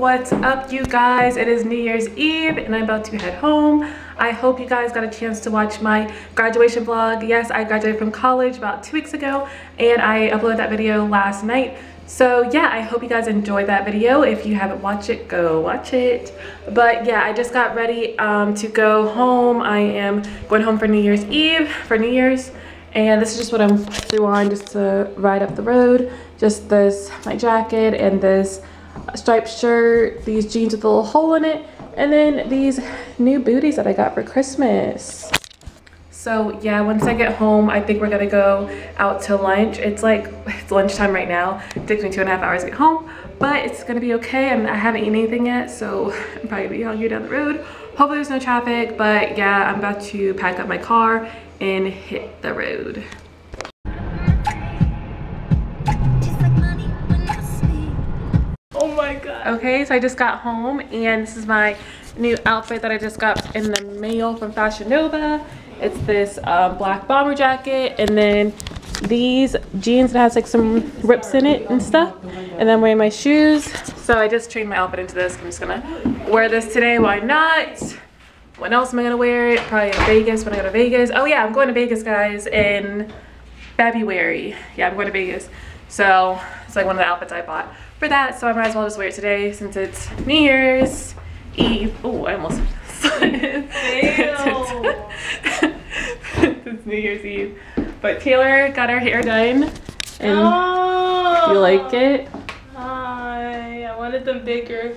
what's up you guys? It is new year's eve and i'm about to head home. I hope you guys got a chance to watch my graduation vlog. Yes i graduated from college about two weeks ago and i uploaded that video last night. So yeah i hope you guys enjoyed that video. If you haven't watched it go watch it. But yeah i just got ready um, to go home. I am going home for new year's eve for new year's and this is just what i'm threw on just to ride up the road. Just this my jacket and this striped shirt, these jeans with a little hole in it, and then these new booties that I got for Christmas. So yeah, once I get home, I think we're gonna go out to lunch. It's like, it's lunchtime right now. It takes me two and a half hours to get home, but it's gonna be okay. I, mean, I haven't eaten anything yet, so I'm probably gonna be hungry down the road. Hopefully there's no traffic, but yeah, I'm about to pack up my car and hit the road. Okay, so I just got home and this is my new outfit that I just got in the mail from Fashion Nova. It's this uh, black bomber jacket and then these jeans that has like some rips in it and stuff. And then wearing my shoes. So I just changed my outfit into this. I'm just gonna wear this today. Why not? When else am I gonna wear it? Probably in Vegas when I go to Vegas. Oh yeah, I'm going to Vegas guys in February. Yeah, I'm going to Vegas. So it's like one of the outfits I bought for that. So I might as well just wear it today since it's New Year's Eve. Oh, I almost it's New Year's Eve. But Taylor got her hair done. And oh, you like it? Hi. I wanted them bigger.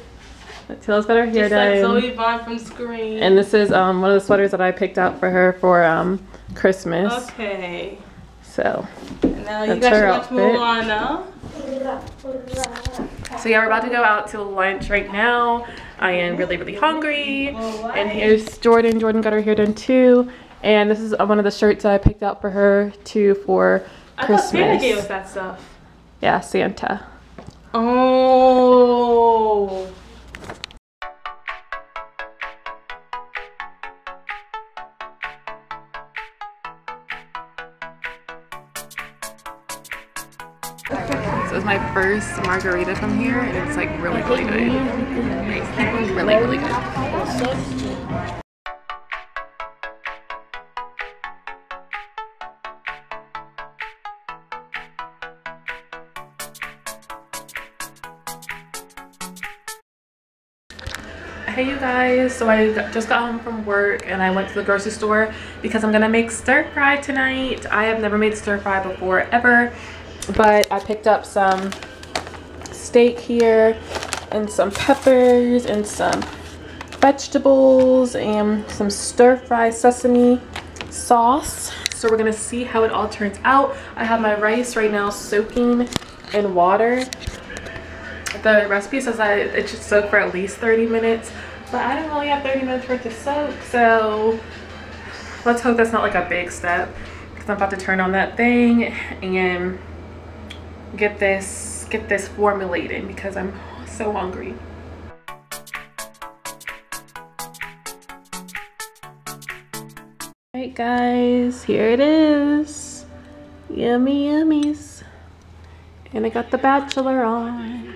Taylor's got her hair Just done. Like Zoe Vaughn from Scream. And this is um, one of the sweaters that I picked out for her for um, Christmas. Okay. So. And now you guys should watch Moana. So yeah, we're about to go out to lunch right now. I am really, really hungry. And here's Jordan. Jordan got her hair done too. And this is uh, one of the shirts I picked out for her too for I Christmas. Santa gave us that stuff. Yeah, Santa. Margarita from here and it's like really, really good. Really, really good. Hey you guys, so I just got home from work and I went to the grocery store because I'm gonna make stir fry tonight. I have never made stir fry before ever but I picked up some steak here and some peppers and some vegetables and some stir fry sesame sauce. So we're gonna see how it all turns out. I have my rice right now soaking in water. The recipe says that it should soak for at least 30 minutes but i don't really have 30 minutes for it to soak so let's hope that's not like a big step because i'm about to turn on that thing and get this get this formulated because I'm so hungry. Alright guys, here it is. Yummy yummies. And I got the bachelor on.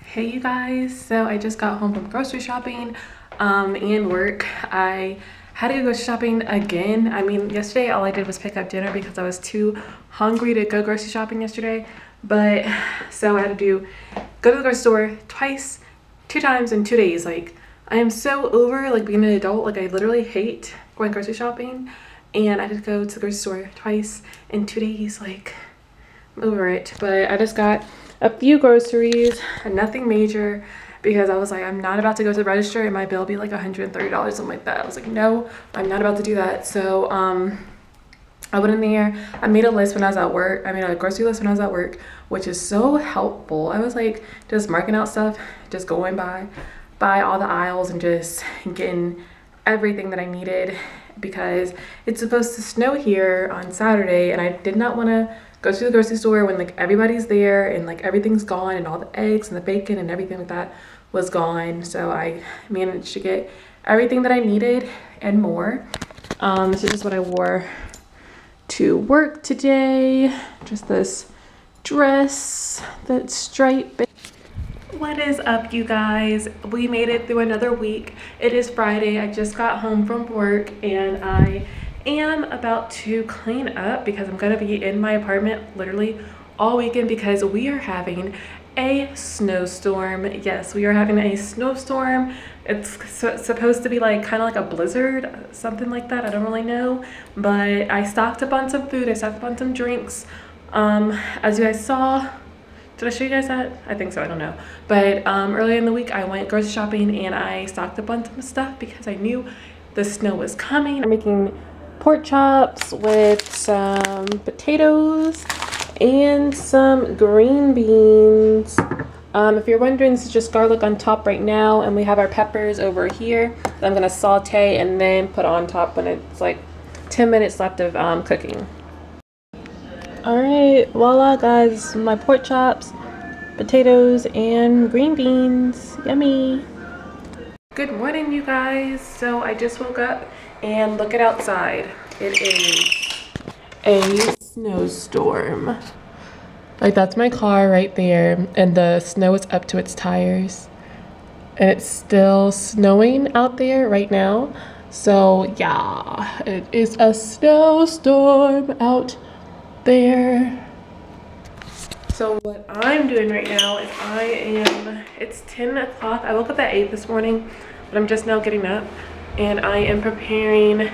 Hey you guys, so I just got home from grocery shopping um, and work. I had to go shopping again. I mean, yesterday all I did was pick up dinner because I was too hungry to go grocery shopping yesterday. But so I had to do go to the grocery store twice, two times in two days. Like I am so over like being an adult. Like I literally hate going grocery shopping. And I had to go to the grocery store twice in two days. Like I'm over it. But I just got a few groceries, nothing major because I was like, I'm not about to go to the register and my bill be like $130, something like that. I was like, no, I'm not about to do that. So um, I went in there, I made a list when I was at work. I made a grocery list when I was at work, which is so helpful. I was like just marking out stuff, just going by, by all the aisles and just getting everything that I needed because it's supposed to snow here on Saturday and I did not want to go to the grocery store when like everybody's there and like everything's gone and all the eggs and the bacon and everything like that was gone. So I managed to get everything that I needed and more. Um, this is just what I wore to work today. Just this dress that's striped. What is up, you guys? We made it through another week. It is Friday. I just got home from work and I am about to clean up because I'm to be in my apartment literally all weekend because we are having a snowstorm. Yes, we are having a snowstorm. It's supposed to be like kind of like a blizzard, something like that. I don't really know. But I stocked up on some food. I stocked up on some drinks. Um, as you guys saw, did I show you guys that? I think so, I don't know. But um, earlier in the week, I went grocery shopping and I stocked up on some stuff because I knew the snow was coming. I'm making pork chops with some potatoes and some green beans. Um, if you're wondering, this is just garlic on top right now, and we have our peppers over here I'm gonna saute and then put on top when it's like 10 minutes left of um, cooking. All right, voila guys, my pork chops, potatoes, and green beans, yummy. Good morning, you guys. So I just woke up and look at outside. It is a snowstorm. Like that's my car right there and the snow is up to its tires. And it's still snowing out there right now. So yeah, it is a snowstorm out there. So what I'm doing right now is I am, it's 10 o'clock. I woke up at 8 this morning, but I'm just now getting up. And I am preparing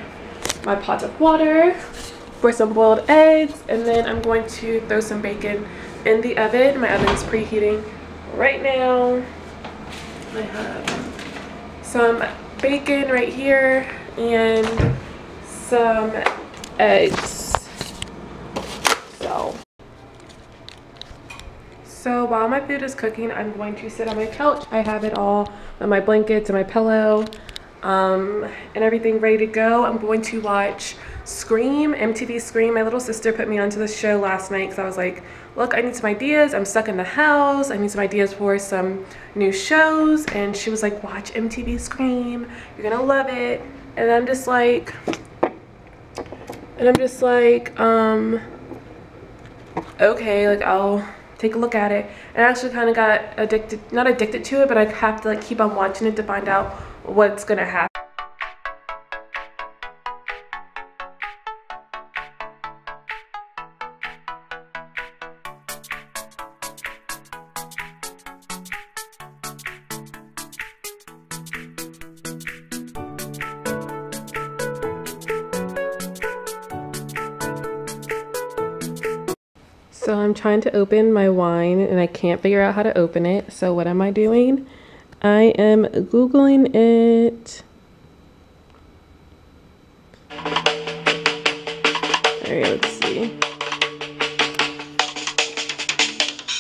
my pot of water for some boiled eggs. And then I'm going to throw some bacon in the oven. My oven is preheating right now. I have some bacon right here and some eggs. So, so while my food is cooking, I'm going to sit on my couch. I have it all, on my blankets and my pillow um, and everything ready to go. I'm going to watch Scream, MTV Scream. My little sister put me onto this show last night because I was like, look, I need some ideas. I'm stuck in the house. I need some ideas for some new shows. And she was like, watch MTV Scream. You're gonna love it. And I'm just like, and I'm just like, um, okay, like I'll take a look at it. And I actually kind of got addicted, not addicted to it, but I have to like keep on watching it to find out what's gonna happen. So I'm trying to open my wine and I can't figure out how to open it. So what am I doing? I am Googling it. Alright, let's see.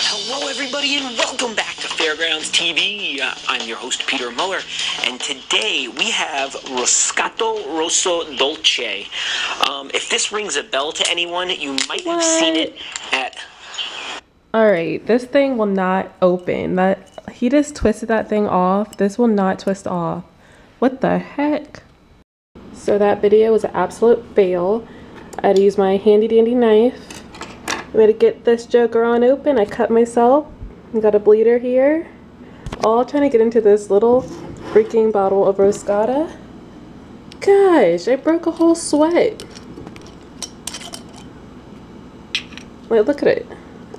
Hello, everybody, and welcome back to Fairgrounds TV. Uh, I'm your host, Peter Muller, and today we have Roscato Rosso Dolce. Um, if this rings a bell to anyone, you might what? have seen it at. Alright, this thing will not open. That he just twisted that thing off. This will not twist off. What the heck? So that video was an absolute fail. I had to use my handy dandy knife. I'm to get this joker on open. I cut myself. I got a bleeder here. All trying to get into this little freaking bottle of Roscata. Gosh, I broke a whole sweat. Wait, look at it.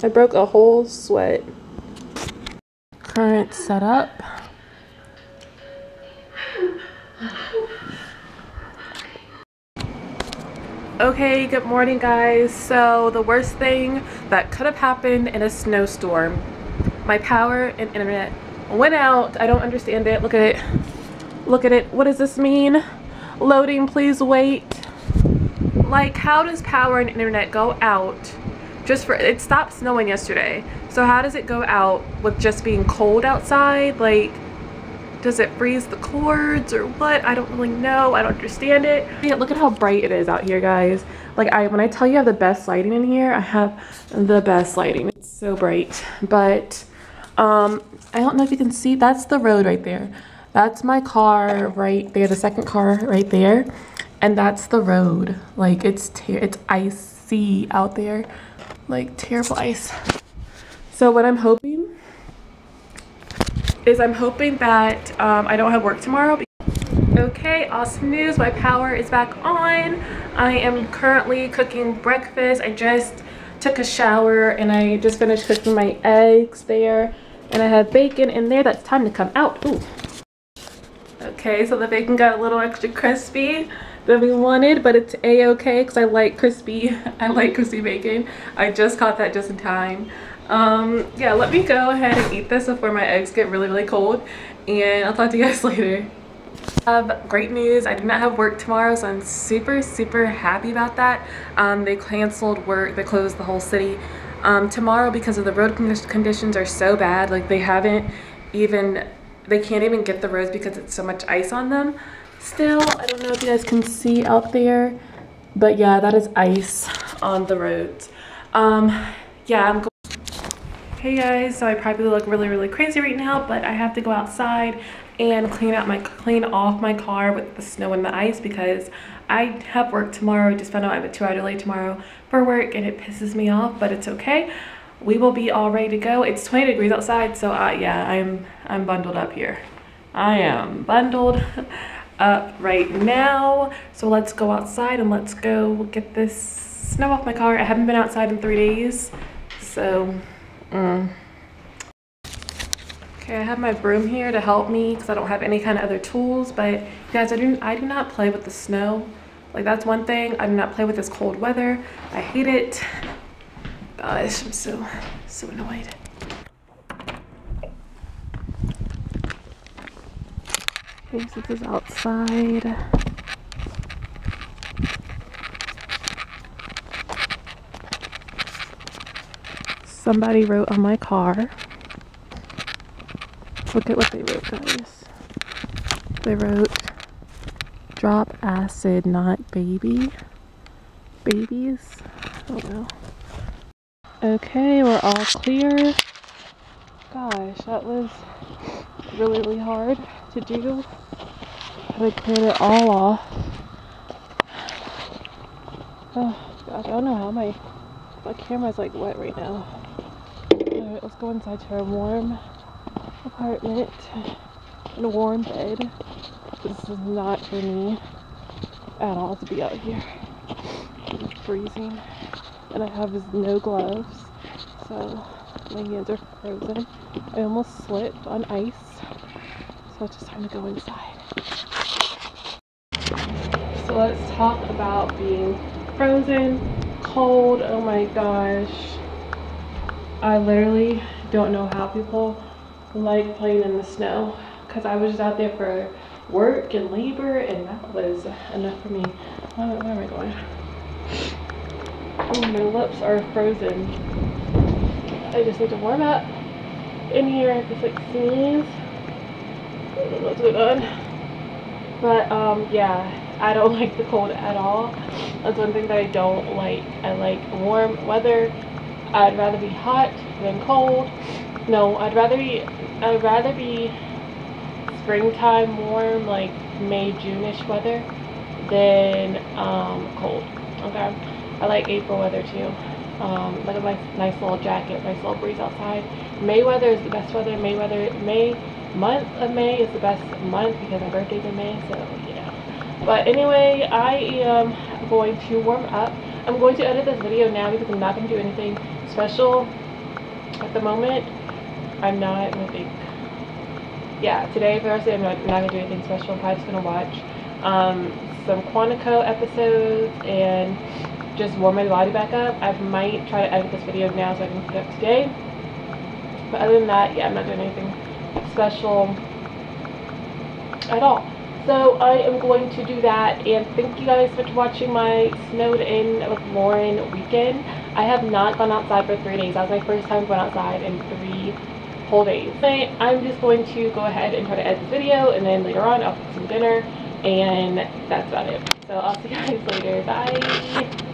I broke a whole sweat current setup. Okay, good morning guys. So the worst thing that could have happened in a snowstorm. My power and internet went out. I don't understand it. Look at it. Look at it. What does this mean? Loading, please wait. Like, how does power and internet go out just for, it stopped snowing yesterday. So how does it go out with just being cold outside? Like, does it freeze the cords or what? I don't really know. I don't understand it. Yeah, look at how bright it is out here, guys. Like, I when I tell you I have the best lighting in here, I have the best lighting. It's so bright. But, um, I don't know if you can see. That's the road right there. That's my car right there, the second car right there. And that's the road. Like, it's, it's icy out there like terrible ice. So what I'm hoping is I'm hoping that um, I don't have work tomorrow. Okay, awesome news. My power is back on. I am currently cooking breakfast. I just took a shower and I just finished cooking my eggs there. And I have bacon in there that's time to come out. Ooh. Okay, so the bacon got a little extra crispy than we wanted, but it's a-okay because I like crispy. I like crispy bacon. I just caught that just in time. Um, yeah, let me go ahead and eat this before my eggs get really, really cold. And I'll talk to you guys later. have great news. I do not have work tomorrow, so I'm super, super happy about that. Um, they canceled work. They closed the whole city um, tomorrow because of the road conditions are so bad. Like they haven't even, they can't even get the roads because it's so much ice on them. Still, I don't know if you guys can see out there, but yeah, that is ice on the roads. Um, yeah, I'm Hey guys, so I probably look really, really crazy right now, but I have to go outside and clean out my clean off my car with the snow and the ice because I have work tomorrow. I just found out I have a two hour delay tomorrow for work and it pisses me off, but it's okay. We will be all ready to go. It's 20 degrees outside, so uh, yeah, I'm I'm bundled up here. I am bundled up right now. So let's go outside and let's go get this snow off my car. I haven't been outside in three days, so Mm. Okay, I have my broom here to help me because I don't have any kind of other tools. But guys, I do I do not play with the snow. Like that's one thing. I do not play with this cold weather. I hate it. Gosh, I'm so so annoyed. Okay, so this is outside. Somebody wrote on my car. Look at what they wrote, guys. They wrote, drop acid, not baby. Babies? Oh no. Okay, we're all clear. Gosh, that was really, really hard to do. I cleared it all off. Oh gosh, I don't know how my my camera's like wet right now. Let's go inside to a warm apartment and a warm bed. This is not for me at all to be out here. It's freezing. And I have no gloves, so my hands are frozen. I almost slipped on ice, so it's just time to go inside. So let's talk about being frozen, cold, oh my gosh I literally don't know how people like playing in the snow because I was just out there for work and labor and that was enough for me. Where, where am I going? Oh, my lips are frozen. I just need to warm up in here. I just like sneeze. I don't know what's going on. But um, yeah, I don't like the cold at all. That's one thing that I don't like. I like warm weather I'd rather be hot than cold. No, I'd rather be I'd rather be springtime warm, like May, June-ish weather than um, cold. Okay. I like April weather too. Um, like a nice, nice little jacket, nice little breeze outside. May weather is the best weather. May weather, May month of May is the best month because my birthday's in May, so yeah. But anyway, I am going to warm up. I'm going to edit this video now because I'm not going to do anything special at the moment. I'm not, I think, yeah, today, Thursday, I'm not, not going to do anything special. I'm probably just going to watch um, some Quantico episodes and just warm my body back up. I might try to edit this video now so I can put it up today. But other than that, yeah, I'm not doing anything special at all. So I am going to do that and thank you guys for watching my snowed in with Lauren weekend. I have not gone outside for three days. That was my first time going outside in three whole days. I'm just going to go ahead and try to edit this video and then later on I'll cook some dinner and that's about it. So I'll see you guys later. Bye!